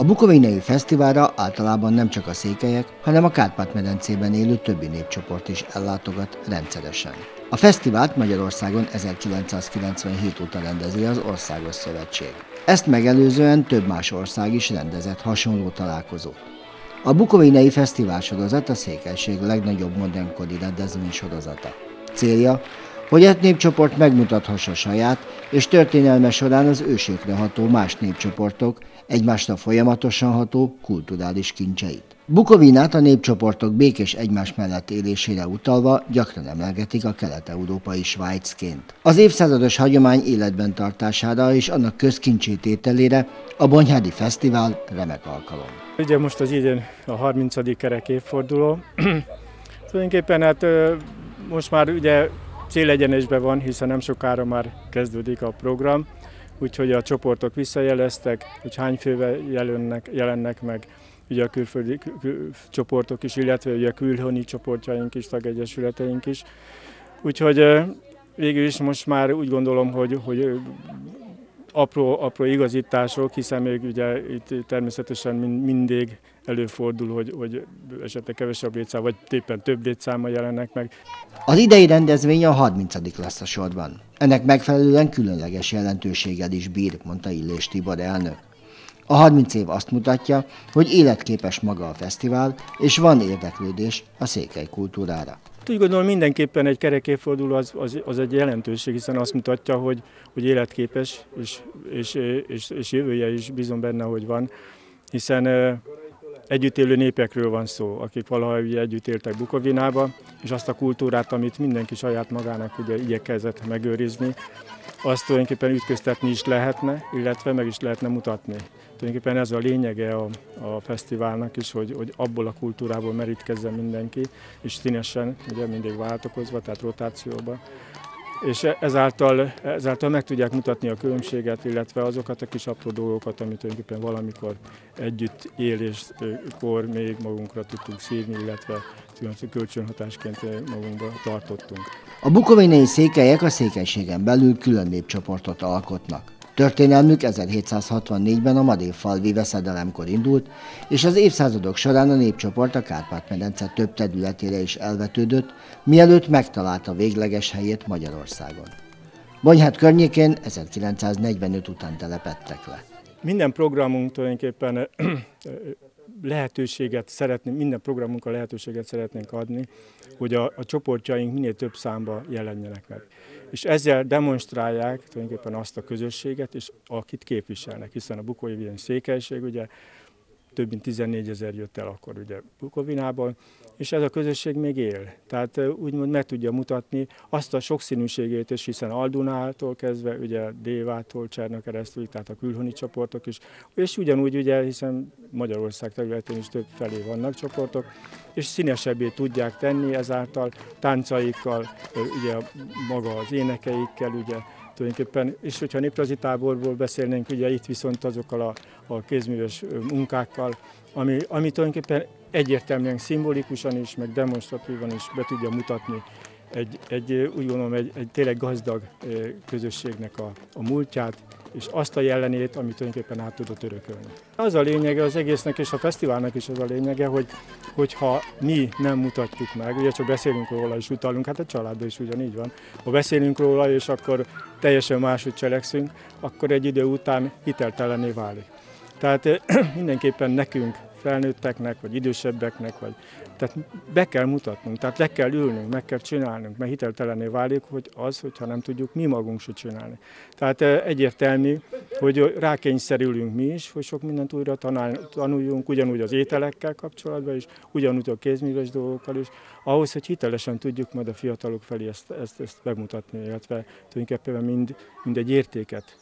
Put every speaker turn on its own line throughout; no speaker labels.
A Bukovinai Fesztiválra általában nem csak a székelyek, hanem a Kárpát-medencében élő többi népcsoport is ellátogat rendszeresen. A fesztivált Magyarországon 1997 óta rendezi az Országos Szövetség. Ezt megelőzően több más ország is rendezett hasonló találkozót. A Bukovinai Fesztivál sorozat a székelység legnagyobb modernkori rendezvény sorozata. Célja, hogy egy népcsoport megmutathassa saját és történelme során az ősékre ható más népcsoportok egymásra folyamatosan ható kulturális kincseit. Bukovinát a népcsoportok békés egymás mellett élésére utalva gyakran emlegetik a kelet-európai Svájcként. Az évszázados hagyomány életben tartására és annak közkincsétételére a Bonyhádi Fesztivál remek alkalom.
Ugye most az idén a 30. kerek évforduló. Tulajdonképpen hát most már ugye célegyenesben van, hiszen nem sokára már kezdődik a program, úgyhogy a csoportok visszajeleztek, hogy hány fővel jelennek, jelennek meg ugye a külföldi csoportok is, illetve ugye a külhoni csoportjaink is, tagegyesületeink is. Úgyhogy végül is most már úgy gondolom, hogy, hogy apró, apró igazítások, hiszen még ugye itt természetesen mindig előfordul, hogy, hogy esetleg kevesebb létszám, vagy éppen több létszáma jelennek meg.
Az idei rendezvény a 30. lesz a sorban. Ennek megfelelően különleges jelentőséggel is bír, mondta Illés Tibor elnök. A 30 év azt mutatja, hogy életképes maga a fesztivál, és van érdeklődés a székely kultúrára.
Úgy gondolom mindenképpen egy kerekéforduló az, az, az egy jelentőség, hiszen azt mutatja, hogy, hogy életképes, és, és, és, és jövője is bizony benne, hogy van, hiszen együtt élő népekről van szó, akik valaha együtt éltek Bukovinába, és azt a kultúrát, amit mindenki saját magának ugye igyekezett megőrizni, azt tulajdonképpen ütköztetni is lehetne, illetve meg is lehetne mutatni. Tulajdonképpen ez a lényege a, a fesztiválnak is, hogy, hogy abból a kultúrából merítkezzen mindenki, és színesen, ugye mindig váltokozva, tehát rotációban, és ezáltal, ezáltal meg tudják mutatni a különbséget, illetve azokat a kis apró dolgokat, amit tulajdonképpen valamikor együtt éléskor még magunkra tudtunk szívni, illetve kölcsönhatásként magunkba tartottunk.
A bukovinai székelyek a székelységen belül külön népcsoportot alkotnak. Történelmük 1764-ben a Madéfalvi veszedelemkor indult, és az évszázadok során a népcsoport a Kárpát-medence több területére is elvetődött, mielőtt megtalálta végleges helyét Magyarországon. Bonyhát környékén 1945 után telepettek le.
Minden programunk tulajdonképpen lehetőséget szeretnénk, minden programunkkal lehetőséget szeretnénk adni, hogy a, a csoportjaink minél több számba jelenjenek meg. És ezzel demonstrálják tulajdonképpen azt a közösséget, és akit képviselnek, hiszen a Bukói székelység ugye több mint 14 ezer jött el akkor ugye Bukovinából, és ez a közösség még él. Tehát úgymond meg tudja mutatni azt a sokszínűségét is, hiszen Aldunától kezdve, ugye Dévától, Cserna keresztül, tehát a külhoni csoportok is, és ugyanúgy ugye, hiszen Magyarország területén is több felé vannak csoportok, és színesebbé tudják tenni ezáltal táncaikkal, ugye maga az énekeikkel, ugye tulajdonképpen, és hogyha néprajzi táborból beszélnénk, ugye itt viszont azokkal a, a kézműves munkákkal, ami, ami tulajdonképpen egyértelműen szimbolikusan is, meg demonstratívan is be tudja mutatni egy, egy úgy gondolom, egy, egy tényleg gazdag közösségnek a, a múltját, és azt a jelenét, amit tulajdonképpen át tudott örökölni. Az a lényege az egésznek, és a fesztiválnak is az a lényege, hogy, hogyha mi nem mutatjuk meg, ugye csak beszélünk róla és utalunk, hát a családban is ugyanígy van, ha beszélünk róla, és akkor teljesen máshogy cselekszünk, akkor egy idő után hiteltelené válik. Tehát mindenképpen nekünk felnőtteknek, vagy idősebbeknek, vagy tehát be kell mutatnunk, tehát le kell ülnünk, meg kell csinálnunk, mert hiteltelené válik, hogy az, hogyha nem tudjuk mi magunk se csinálni. Tehát egyértelmű, hogy rákényszerülünk mi is, hogy sok mindent újra tanuljunk, ugyanúgy az ételekkel kapcsolatban is, ugyanúgy a kézműves dolgokkal is, ahhoz, hogy hitelesen tudjuk majd a fiatalok felé ezt, ezt, ezt bemutatni, illetve tulajdonképpen mind, mind egy értéket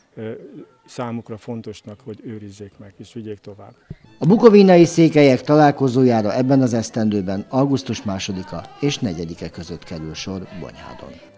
számukra fontosnak, hogy őrizzék meg és vigyék tovább.
A bukovinai székelyek találkozójára ebben az esztendőben augusztus 2-a és 4-e között kerül sor Bonyhádon.